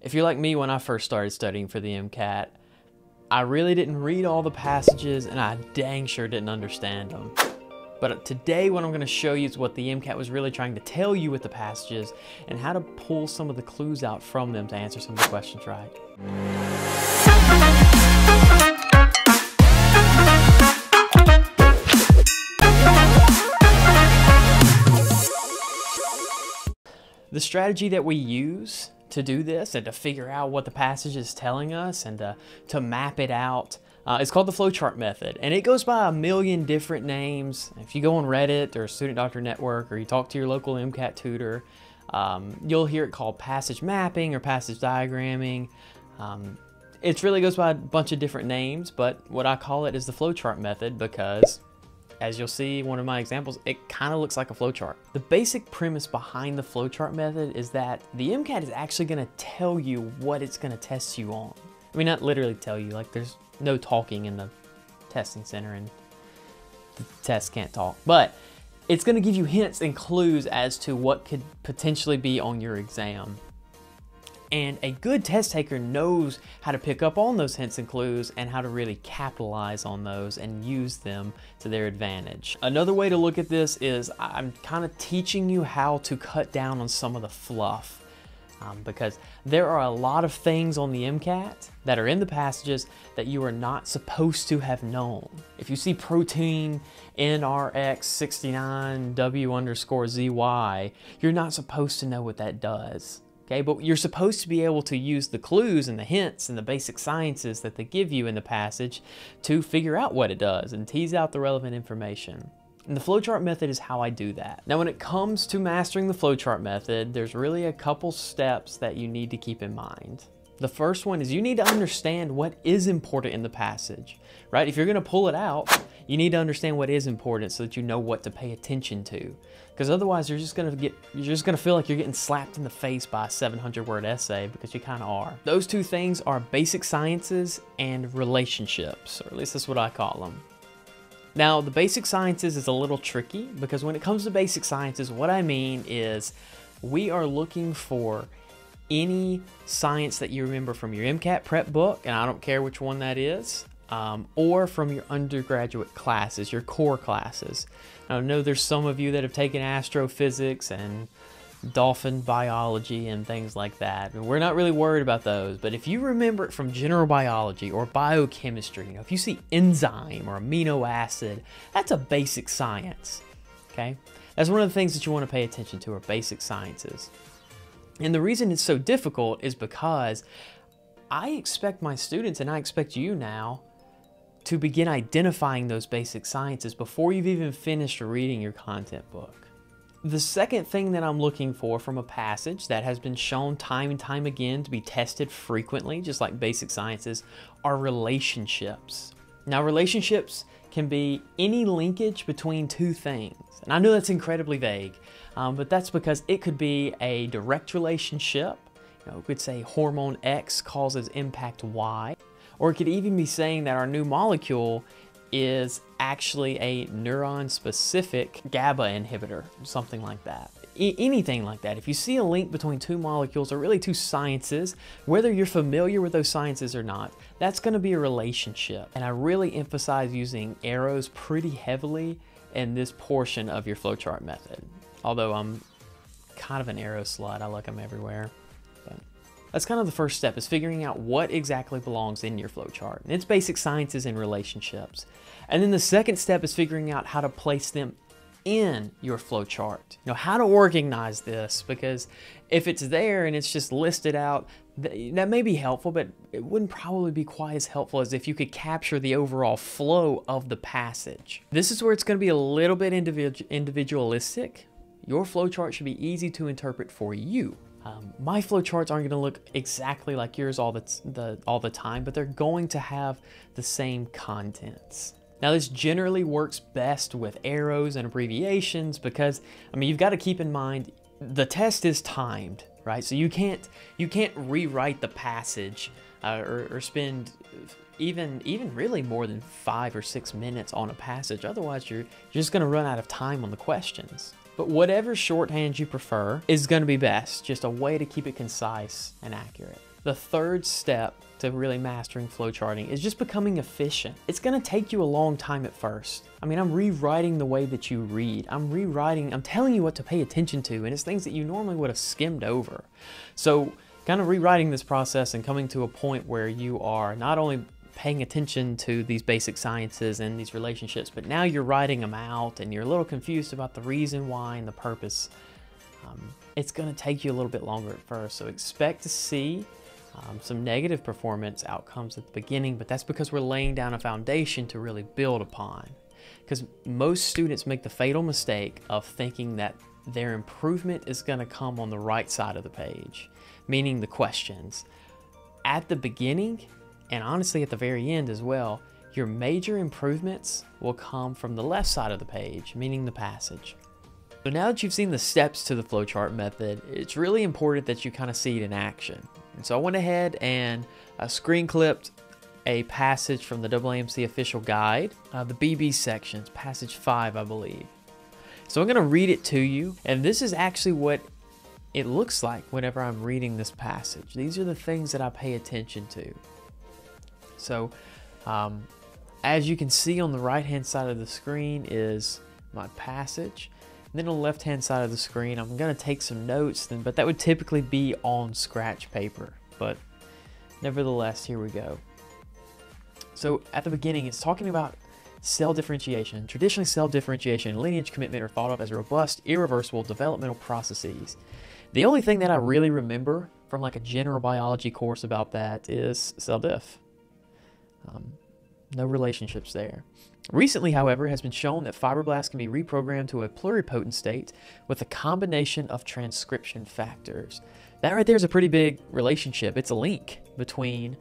If you're like me when I first started studying for the MCAT, I really didn't read all the passages and I dang sure didn't understand them. But today what I'm going to show you is what the MCAT was really trying to tell you with the passages and how to pull some of the clues out from them to answer some of the questions right. The strategy that we use to do this and to figure out what the passage is telling us and to, to map it out. Uh, it's called the flowchart method, and it goes by a million different names. If you go on Reddit or Student Doctor Network or you talk to your local MCAT tutor, um, you'll hear it called passage mapping or passage diagramming. Um, it really goes by a bunch of different names, but what I call it is the flowchart method because as you'll see one of my examples, it kind of looks like a flowchart. The basic premise behind the flowchart method is that the MCAT is actually going to tell you what it's going to test you on. I mean, not literally tell you, like there's no talking in the testing center and the test can't talk, but it's going to give you hints and clues as to what could potentially be on your exam. And a good test taker knows how to pick up on those hints and clues and how to really capitalize on those and use them to their advantage. Another way to look at this is I'm kind of teaching you how to cut down on some of the fluff. Um, because there are a lot of things on the MCAT that are in the passages that you are not supposed to have known. If you see protein NRX69W underscore ZY, you're not supposed to know what that does. Okay, but you're supposed to be able to use the clues and the hints and the basic sciences that they give you in the passage to figure out what it does and tease out the relevant information. And the flowchart method is how I do that. Now, when it comes to mastering the flowchart method, there's really a couple steps that you need to keep in mind. The first one is you need to understand what is important in the passage, right? If you're gonna pull it out, you need to understand what is important so that you know what to pay attention to. Because otherwise you're just gonna get, you're just gonna feel like you're getting slapped in the face by a 700 word essay because you kinda are. Those two things are basic sciences and relationships, or at least that's what I call them. Now, the basic sciences is a little tricky because when it comes to basic sciences, what I mean is we are looking for any science that you remember from your MCAT prep book, and I don't care which one that is, um, or from your undergraduate classes, your core classes. I know there's some of you that have taken astrophysics and dolphin biology and things like that. And we're not really worried about those, but if you remember it from general biology or biochemistry, you know, if you see enzyme or amino acid, that's a basic science. Okay? That's one of the things that you want to pay attention to are basic sciences. And the reason it's so difficult is because I expect my students and I expect you now to begin identifying those basic sciences before you've even finished reading your content book. The second thing that I'm looking for from a passage that has been shown time and time again to be tested frequently, just like basic sciences, are relationships. Now, relationships can be any linkage between two things. And I know that's incredibly vague, um, but that's because it could be a direct relationship. You know, we could say hormone X causes impact Y. Or it could even be saying that our new molecule is actually a neuron-specific GABA inhibitor, something like that. Anything like that. If you see a link between two molecules or really two sciences, whether you're familiar with those sciences or not, that's going to be a relationship. And I really emphasize using arrows pretty heavily in this portion of your flowchart method. Although I'm kind of an arrow slut, I like them everywhere. But That's kind of the first step is figuring out what exactly belongs in your flowchart. It's basic sciences and relationships. And then the second step is figuring out how to place them in your flowchart. You know, how to organize this because if it's there and it's just listed out, that may be helpful, but it wouldn't probably be quite as helpful as if you could capture the overall flow of the passage. This is where it's going to be a little bit individualistic. Your flowchart should be easy to interpret for you. Um, my flowcharts aren't going to look exactly like yours all the, the, all the time, but they're going to have the same contents. Now this generally works best with arrows and abbreviations because, I mean, you've got to keep in mind the test is timed, right? So you can't, you can't rewrite the passage uh, or, or spend even even really more than five or six minutes on a passage. Otherwise, you're, you're just going to run out of time on the questions. But whatever shorthand you prefer is going to be best, just a way to keep it concise and accurate. The third step to really mastering flowcharting is just becoming efficient. It's gonna take you a long time at first. I mean, I'm rewriting the way that you read. I'm rewriting, I'm telling you what to pay attention to, and it's things that you normally would have skimmed over. So kind of rewriting this process and coming to a point where you are not only paying attention to these basic sciences and these relationships, but now you're writing them out and you're a little confused about the reason why and the purpose. Um, it's to take you a little bit longer at first, so expect to see um, some negative performance outcomes at the beginning, but that's because we're laying down a foundation to really build upon. Because most students make the fatal mistake of thinking that their improvement is going to come on the right side of the page, meaning the questions. At the beginning, and honestly at the very end as well, your major improvements will come from the left side of the page, meaning the passage. So now that you've seen the steps to the flowchart method, it's really important that you kind of see it in action. And so I went ahead and uh, screen clipped a passage from the AAMC official guide, uh, the BB sections, passage 5, I believe. So I'm going to read it to you, and this is actually what it looks like whenever I'm reading this passage. These are the things that I pay attention to. So, um, as you can see on the right hand side of the screen is my passage. Then on the left hand side of the screen, I'm going to take some notes, then, but that would typically be on scratch paper. But nevertheless, here we go. So at the beginning, it's talking about cell differentiation. Traditionally, cell differentiation and lineage commitment are thought of as robust, irreversible developmental processes. The only thing that I really remember from like a general biology course about that is cell diff. Um, no relationships there. Recently, however, has been shown that fibroblasts can be reprogrammed to a pluripotent state with a combination of transcription factors. That right there is a pretty big relationship. It's a link between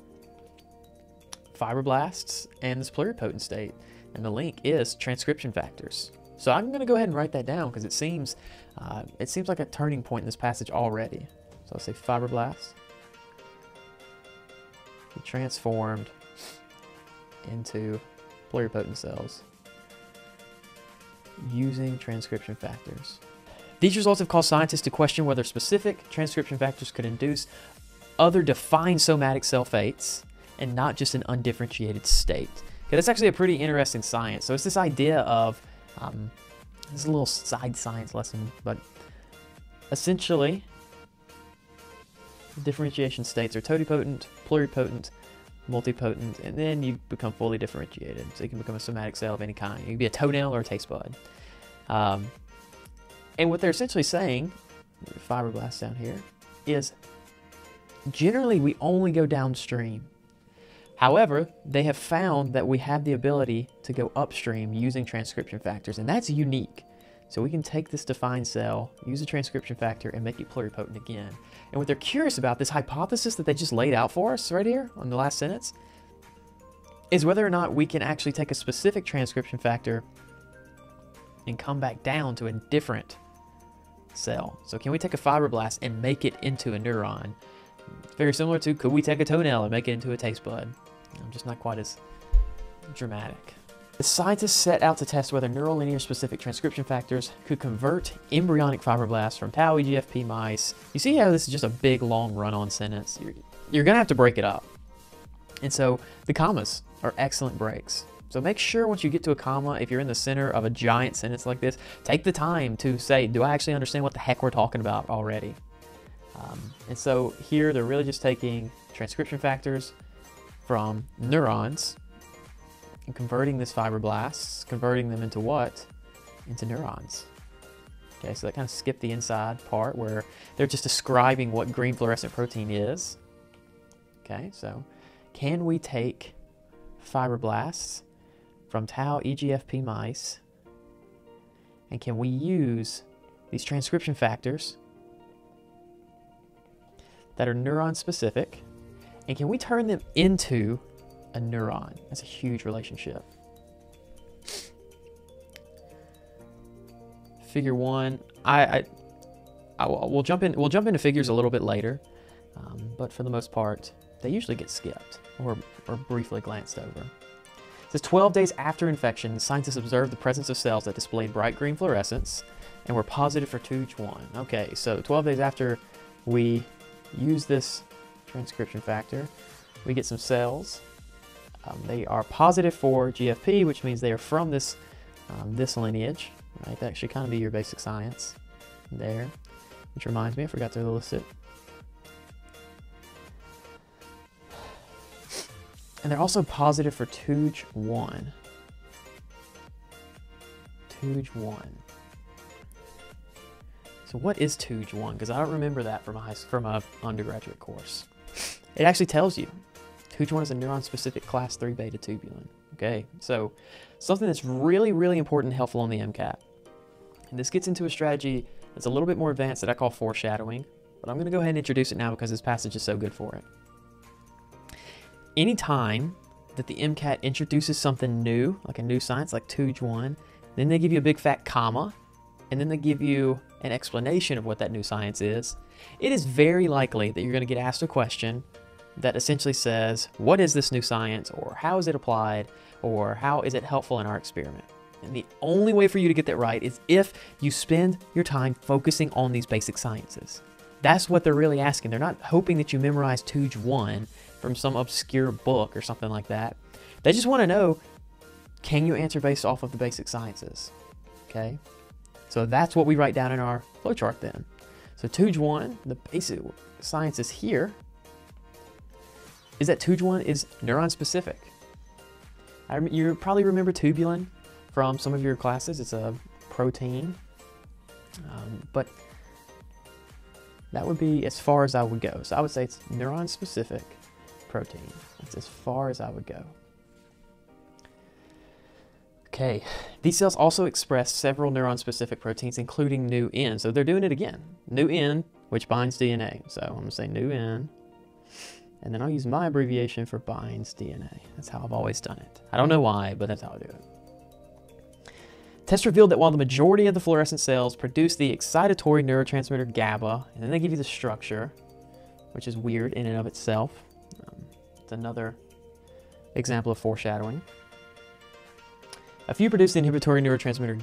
fibroblasts and this pluripotent state. And the link is transcription factors. So I'm going to go ahead and write that down because it seems uh, it seems like a turning point in this passage already. So I'll say fibroblasts transformed into pluripotent cells using transcription factors. These results have caused scientists to question whether specific transcription factors could induce other defined somatic cell fates and not just an undifferentiated state. Okay, that's actually a pretty interesting science. So it's this idea of, um, this is a little side science lesson, but essentially, differentiation states are totipotent, pluripotent, multipotent, and then you become fully differentiated. So you can become a somatic cell of any kind. You can be a toenail or a taste bud. Um, and what they're essentially saying, fibroblasts down here, is generally we only go downstream. However, they have found that we have the ability to go upstream using transcription factors, and that's unique. So we can take this defined cell, use a transcription factor, and make it pluripotent again. And what they're curious about, this hypothesis that they just laid out for us right here on the last sentence, is whether or not we can actually take a specific transcription factor and come back down to a different cell. So can we take a fibroblast and make it into a neuron? Very similar to could we take a toenail and make it into a taste bud? I'm just not quite as dramatic. The scientists set out to test whether neural linear specific transcription factors could convert embryonic fibroblasts from tau EGFP mice. You see how this is just a big, long run-on sentence? You're, you're going to have to break it up. And so the commas are excellent breaks. So make sure once you get to a comma, if you're in the center of a giant sentence like this, take the time to say, do I actually understand what the heck we're talking about already? Um, and so here they're really just taking transcription factors from neurons and converting these fibroblasts, converting them into what? Into neurons. Okay, so that kind of skipped the inside part where they're just describing what green fluorescent protein is. Okay, so can we take fibroblasts from tau EGFP mice and can we use these transcription factors that are neuron specific and can we turn them into a neuron. That's a huge relationship. Figure one, I, I, I we'll jump in. We'll jump into figures a little bit later, um, but for the most part, they usually get skipped or, or briefly glanced over. It says 12 days after infection, scientists observed the presence of cells that displayed bright green fluorescence and were positive for TUJ1. Okay, so 12 days after we use this transcription factor, we get some cells. Um, they are positive for GFP, which means they are from this, um, this lineage. Right? That should kind of be your basic science there. Which reminds me, I forgot to list it. And they're also positive for TOOJ 1. TUJ1. So what is TUJ1? Because I don't remember that from a, high, from a undergraduate course. It actually tells you. TUJ1 is a neuron-specific class 3 beta tubulin. Okay, so something that's really, really important and helpful on the MCAT. And this gets into a strategy that's a little bit more advanced that I call foreshadowing, but I'm going to go ahead and introduce it now because this passage is so good for it. Anytime that the MCAT introduces something new, like a new science, like TUJ1, then they give you a big fat comma, and then they give you an explanation of what that new science is, it is very likely that you're going to get asked a question that essentially says, What is this new science? or How is it applied? or How is it helpful in our experiment? And the only way for you to get that right is if you spend your time focusing on these basic sciences. That's what they're really asking. They're not hoping that you memorize TUJ1 from some obscure book or something like that. They just want to know can you answer based off of the basic sciences? Okay? So that's what we write down in our flowchart then. So TUJ1, the basic sciences here, is that 1 is neuron specific. I, you probably remember tubulin from some of your classes. It's a protein, um, but that would be as far as I would go. So I would say it's neuron specific protein. That's as far as I would go. Okay, these cells also express several neuron-specific proteins, including NeuN. So they're doing it again. NeuN, which binds DNA. So I'm gonna say NeuN, and then I'll use my abbreviation for binds DNA. That's how I've always done it. I don't know why, but that's how I do it. Tests revealed that while the majority of the fluorescent cells produce the excitatory neurotransmitter GABA, and then they give you the structure, which is weird in and of itself. Um, it's another example of foreshadowing. A few produce the inhibitory neurotransmitter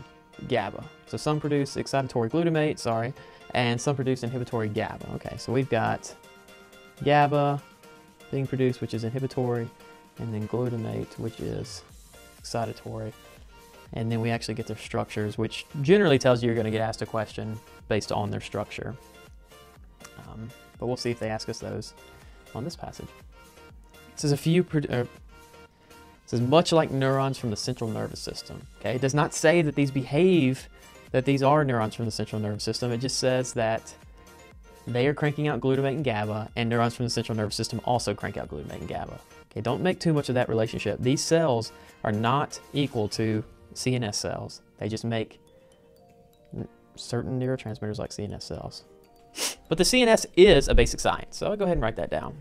GABA. So some produce excitatory glutamate, sorry, and some produce inhibitory GABA. Okay, so we've got GABA being produced, which is inhibitory, and then glutamate, which is excitatory. And then we actually get their structures, which generally tells you you're going to get asked a question based on their structure. Um, but we'll see if they ask us those on this passage. It says a few, uh, it says much like neurons from the central nervous system. Okay, it does not say that these behave, that these are neurons from the central nervous system. It just says that they are cranking out glutamate and GABA, and neurons from the central nervous system also crank out glutamate and GABA. Okay, don't make too much of that relationship. These cells are not equal to CNS cells. They just make certain neurotransmitters like CNS cells. But the CNS is a basic science, so I'll go ahead and write that down.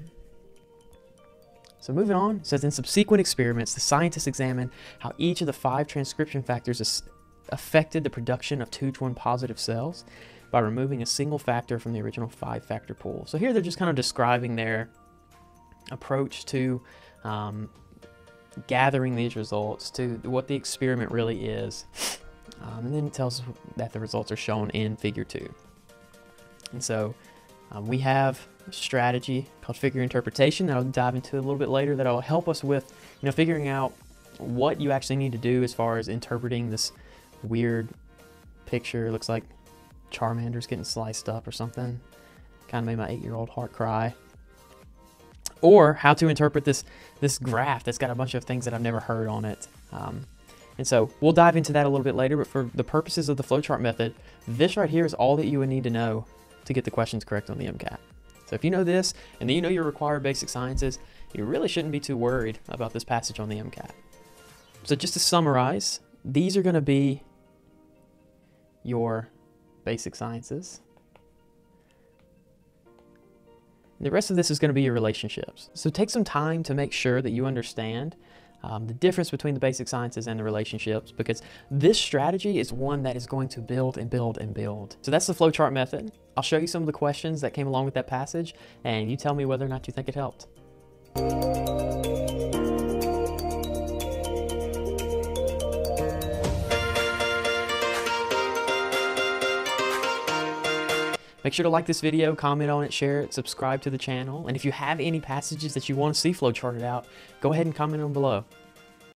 So moving on, it says in subsequent experiments, the scientists examined how each of the five transcription factors affected the production of TUJ1 positive cells by removing a single factor from the original five factor pool. So here they're just kind of describing their approach to um, gathering these results, to what the experiment really is. Um, and then it tells us that the results are shown in figure two. And so um, we have a strategy called figure interpretation that I'll dive into a little bit later that'll help us with, you know, figuring out what you actually need to do as far as interpreting this weird picture. It looks like Charmander's getting sliced up or something. Kind of made my eight-year-old heart cry. Or how to interpret this this graph that's got a bunch of things that I've never heard on it. Um, and so we'll dive into that a little bit later, but for the purposes of the flowchart method, this right here is all that you would need to know to get the questions correct on the MCAT. So if you know this, and then you know your required basic sciences, you really shouldn't be too worried about this passage on the MCAT. So just to summarize, these are going to be your basic sciences. the rest of this is going to be your relationships. So take some time to make sure that you understand um, the difference between the basic sciences and the relationships because this strategy is one that is going to build and build and build. So that's the flowchart method. I'll show you some of the questions that came along with that passage and you tell me whether or not you think it helped. Make sure to like this video, comment on it, share it, subscribe to the channel, and if you have any passages that you want to see flowcharted out, go ahead and comment on below.